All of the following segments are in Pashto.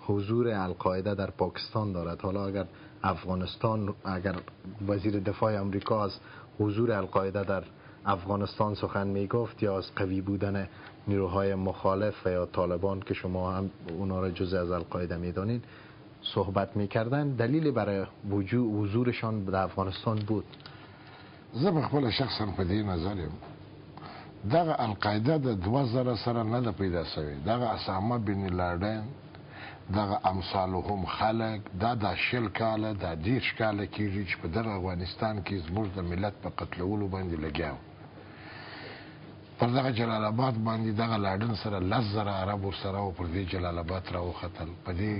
حضور القاعده در پاکستان دارد حالا اگر افغانستان اگر وزیر دفاع امریکا از حضور القاعده در افغانستان سخن می گفت یا از قوی بودن نیروهای مخالف یا طالبان که شما هم اونا را جز از القاعده می صحبت می کردن دلیل برای وجود حضورشان در افغانستان بود زه په خپله شخصاً په دې نظر یم دغه القاعده د دوه زره سره نه ده پیدا سوې، دغه اسامه بن لاډن، دغه امثالهم خلک دا دا شل کاله، دا دېرش کاله کېږي چې په دغه افغانستان کې زموږ د ملت په قتلولو باندې لګیا وو. پر دغه جلال آباد باندې دغه لاډن سره لس زره عرب ورسره او پر دې جلال آباد راوختل په دې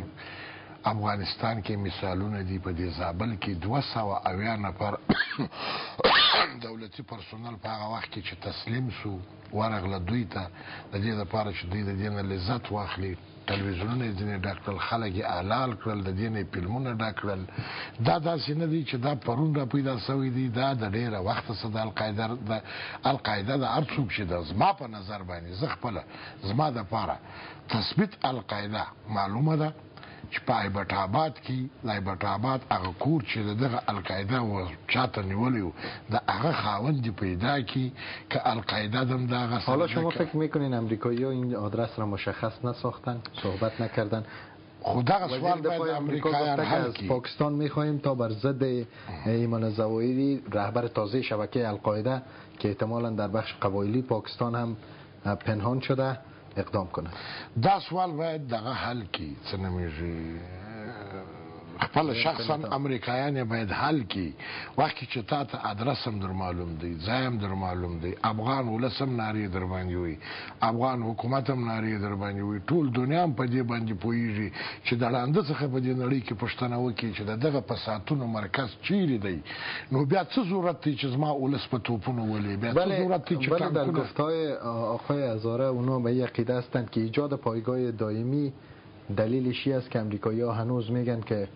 افغانستان کې مثالونه دي په دې زابل کې دوه سوه اویا نفر دولتي پرسونل په هغه وخت کې چې تسلیم سو ورغله دوی ته د دې لپاره چې دوی د دې نه لذت واخلي ټلویزیونونه یې ځینې ډک کړل خلک یې حلال کړل د دې نه یې فلمونه ډک کړل دا داسې نه دي چې دا پرون را پیدا سوی دي دا د ډېره وخته څه د القاعده د القاعده د هر څوک چې د زما په نظر باندې زه خپله زما دپاره تثبیت القاعده معلومه ده چې په ایبټ آباد کې د ایبټ آباد هغه کور چې دغه القاعده و چاته نیولی و د هغه خاوند پیدا کی که القاعده دم داغه حالا شما فکر میکنین امریکایی ها این آدرس را مشخص نساختن صحبت نکردن خود دغه سوال باید امریکایان حل کی پاکستان میخواهیم تا بر ضد ایمان زوایری رهبر تازه شبکه القاعده که احتمالا در بخش قبایلی پاکستان هم پنهان شده اقدام کنه دا سوال باید دغه حل کی څه نمیږي خپل شخصا امریکایان باید حل کی وخت چې تا ته ادرس هم در معلوم دی ځای هم در معلوم دی افغان ولس هم ناری در باندې وي افغان حکومت هم ناری در باندې وي ټول دنیا هم په دې باندې پوهیږي چې د ړانده څخه په دې نړۍ کې پښتنه وکړي چې دغه په ساتونو مرکز چیرې دی نو بیا څه ضرورت دی چې زما اولس په توپونو ولې بیا څه ضرورت دی چې بله در گفتای آقای هزاره اونا به این عقیده هستند که ایجاد پایگاه دائمی دلیلش است که امریکایی ها هنوز میگن که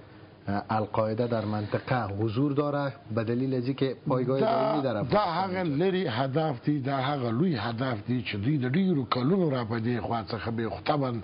القاعده در منطقه حضور داره به دلیل از که پایگاه دائمی در دا هغه لری هدف دی دا هغه لوی هدف دی چې دوی د ډیرو کلونو را په دې خوا څخه به ختمن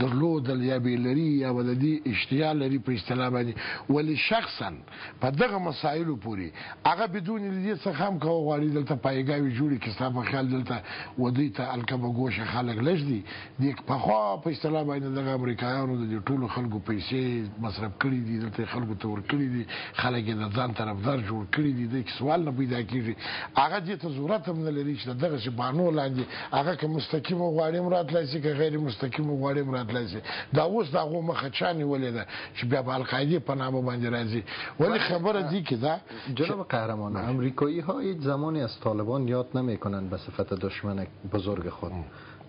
درلودل یا به لري یا ولدي اشتیا لري په اصطلاح باندې ولی شخصا په دغه مسایلو پورې هغه بدون لدې څخه هم که وغواړي دلته پایګاوې جوړې کړي ستا په خیال دلته و دوی ته هلکه به ګوشه خلک لږ دي دې پخوا په اصطلاح باندې دغه امریکایانو د دې ټولو خلکو پیسې مصرف کړي دي دلته یې خلکو ته ورکړي دي خلک یې د ځان طرفدار جوړ کړي دي دې کې سوال نه پیدا کېږي هغه دې ته ضرورت هم نه لري چې د دغسې بانو لاندې هغه که مستقیم وغواړي هم راتلای شي که غیر مستقیم وغواړي هم راتلای شي دا اوس د هغو مخه چا نیولې ده چې بیا به القاعده په نامه باندې راځي ولی خبره دی که دا جناب قهرمان بله. امریکایی ها هیچ زمانی از طالبان یاد نمیکنند به صفت دشمن بزرگ خود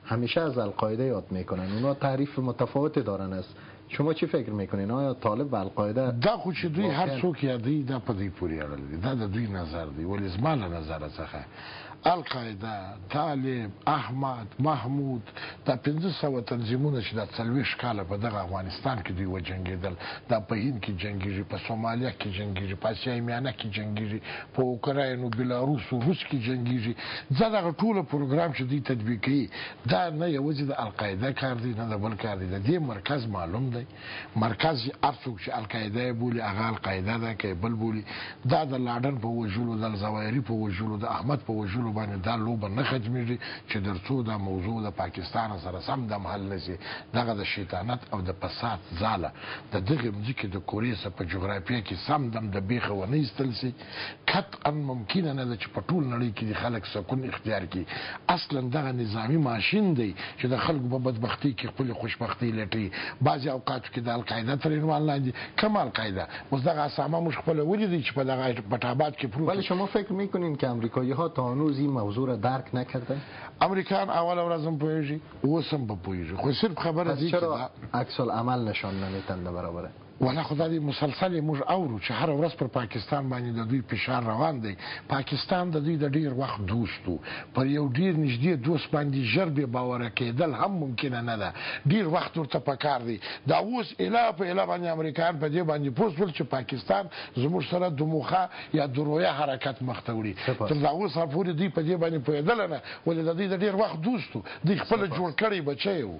همیشه از القاعده یاد میکنن اونا تعریف متفاوتی دارن است شما چی فکر میکنین آیا طالب به القاعده دا خو چې دوی هر څوک یادوي دا په دوی پورې اړه لري دا د دوی نظر دی ولې زما له نظره څخه القاعده، طالب، احمد، محمود، دا پنځه سوه تنظیمونه چې دا څلوېښت کاله په دغه افغانستان کې دوی وجنګېدل، دا په هند کې جنګېږي، په سومالیا کې جنګېږي، په اسیای میانه کې جنګېږي، په اوکراین او بلاروس او روس کې جنګېږي، دا دغه ټوله پروګرام چې دوی تطبیقوي، دا نه یوازې د القاعده کار دی، نه د بل کار دی، د دې مرکز معلوم دی. مرکز هر څوک چې القاعده یې بولي هغه القاعده ده که یې بل بولي دا د لاډن په وژلو د الزوایري په وژلو د احمد په وژلو باندې دا لوبه نه ختمیږي چې درڅو دا موضوع د پاکستان سره سم دم حل نه شي دغه د شیطانت او د فساد ځاله د دغې مځکې د کورې سره په جغرافیه کې سم دم د بیخه ونه ایستل شي قطعا ممکنه نه ده چې په ټول نړۍ کې دې خلک سکون اختیار کړي، اصلا دغه نظامي ماشین دی چې د خلکو په بدبختۍ کې خپلې خوشبختۍ لټوي، بعضې اوقاتو کې د القاعده تر عنوان لاندې، کومه القاعده؟ اوس دغه اسامه موږ خپله ولیدی چې په دغه پټ آباد کې پروت. ولی شما فکر میکنین که امریکایی ها تا هنوز این موضوع را درک نکردن؟ امریکایان اوله ورځ هم پوهیږي اوس هم به پوهیږي خو صرف خبره دې چې دا. پس چرا عکس العمل نشان نمیتن در برابر؟ ولا خو دا دی مسلسل یې موږ اورو چې هره ورځ پر پاکستان باندې د دوی فشار روان دی. پاکستان د دوی د ډېر وخت دوست و. پر یو ډېر نږدې دوست باندې ژر بې باوره کېدل هم ممکنه نه ده. ډېر وخت ورته په کار دی. دا اوس ایله په ایله باندې امریکایان په دې باندې پوه شول چې پاکستان زموږ سره دموخه یا درویه حرکت مخ ته وړي. تر دا اوسه پورې دوی په دې باندې پوهېدل نه، ولې د دوی د ډېر وخت دوست و. دوی خپله جوړ کړی بچی و.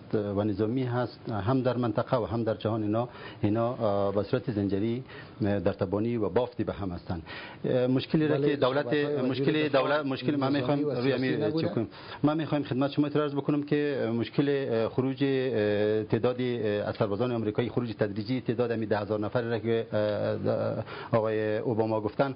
و نظامی هست هم در منطقه و هم در جهان اینا اینا به صورت زنجری در تبانی و بافتی به هم هستند مشکلی را که دولت مشکل دولت مشکل ما میخوایم روی امیر چی کنیم ما میخوایم خدمت شما اعتراض بکنم که مشکل خروج تعداد از سربازان آمریکایی خروج تدریجی تعداد می 10000 نفر را که آقای اوباما گفتن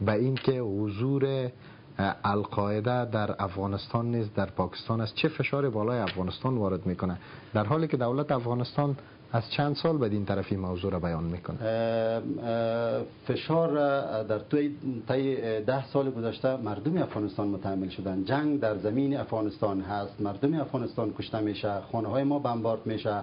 به این که حضور القاعده در افغانستان نیست در پاکستان است چه فشار بالای افغانستان وارد میکنه در حالی که دولت افغانستان از چند سال بدین طرف این موضوع را بیان میکنه فشار در طی ده سال گذشته مردم افغانستان متحمل شدن جنگ در زمین افغانستان هست مردم افغانستان کشته میشه خانه های ما بمبارد میشه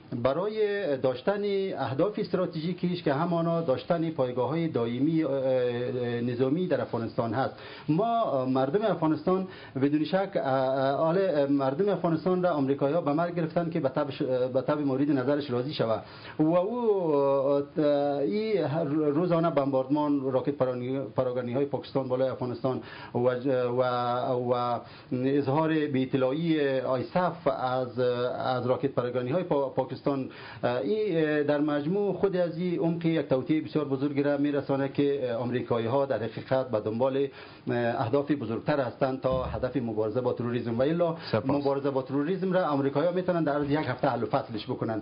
برای داشتن اهداف استراتژیکیش که همانا داشتن پایگاه های دائمی نظامی در افغانستان هست ما مردم افغانستان بدون شک آل مردم افغانستان را ها به مرگ گرفتن که به طب مورد نظرش راضی شود و او این روزانه بمباردمان راکت پراگانی های پاکستان بالای افغانستان و, و, و اظهار به اطلاعی آیسف از از راکت پراگانی های پاکستان این در مجموع خود از این عمق یک توتی بسیار بزرگ را میرسانه که آمریکایی ها در حقیقت به دنبال اهداف بزرگتر هستند تا هدف مبارزه با تروریسم و الا مبارزه با تروریسم را آمریکایی ها میتونن در یک هفته حل و فصلش بکنن